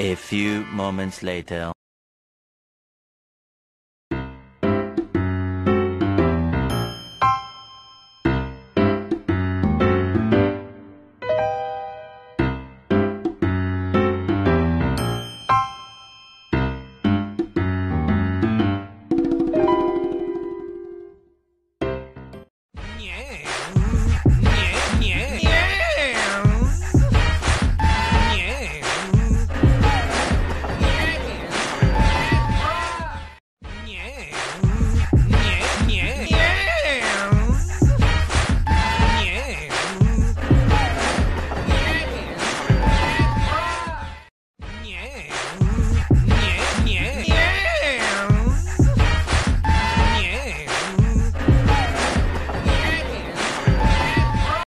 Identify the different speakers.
Speaker 1: A few moments later.